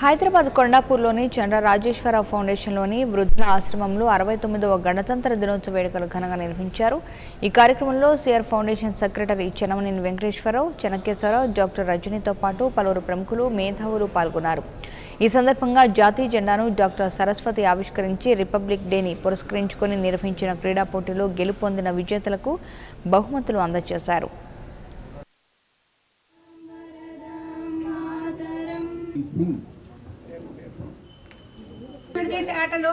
హైదరాబాద్ కొండాపూర్లోని చంద్ర రాజేశ్వరరావు ఫౌండేషన్లోని వృద్ధుల ఆశ్రమంలో అరవై తొమ్మిదవ గణతంత్ర దినోత్సవ వేడుకలు ఘనంగా నిర్వహించారు. ఈ కార్యక్రమంలో CR foundation secretary Chenamaneni Venkateswararao Chenakeswararao doctor రజనీతో పాటు పలువురు ప్రముఖులు మేధావులు పాల్గొన్నారు. ఈ సందర్భంగా జాతీయ జెండాను డాక్టర్ సరస్వతి ఆవిష్కరించి రిపబ్లిక్ డేని పురస్కరించుకొని నిర్వహించిన క్రీడా పోటీలో గెలుపొందిన విజేతలకు బహుమతులు అందజేశారు. సింగ్ చేసే ఆటలో?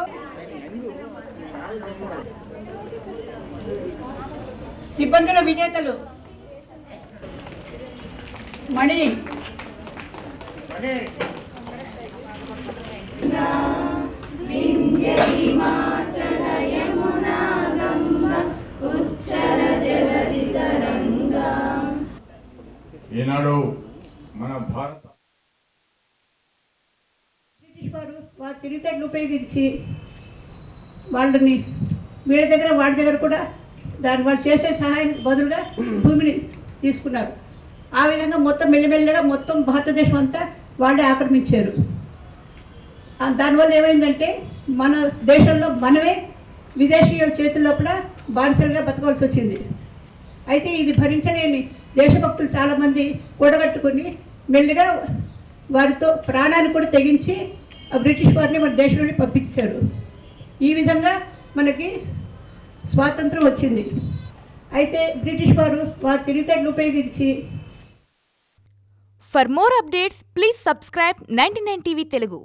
సిబ్బందుల విజేతలు. మణి. ఈనాడు మన భారత వారు వారి తెలివితేటలు ఉపయోగించి వాళ్ళని వీళ్ళ దగ్గర వాడి దగ్గర కూడా దాని వాళ్ళు చేసే సహాయం బదులుగా భూమిని తీసుకున్నారు. ఆ విధంగా మొత్తం మెల్లిమెల్లిగా మొత్తం భారతదేశం అంతా వాళ్ళే ఆక్రమించారు. దానివల్ల ఏమైందంటే మన దేశంలో మనమే విదేశీయుల చేతుల్లో కూడా బానిసలుగా బతకవలసి వచ్చింది. అయితే ఇది భరించలేని దేశభక్తులు చాలామంది కూడగట్టుకుని మెల్లిగా వారితో ప్రాణాన్ని కూడా తెగించి బ్రిటిష్ వారిని మన దేశంలోని పంపించారు ఈ విధంగా మనకి స్వాతంత్రం వచ్చింది అయితే బ్రిటిష్ వారు వారి తెలివితేటలు ఉపయోగించి for more updates please subscribe subscribe 99 TV Telugu.